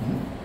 Hmm?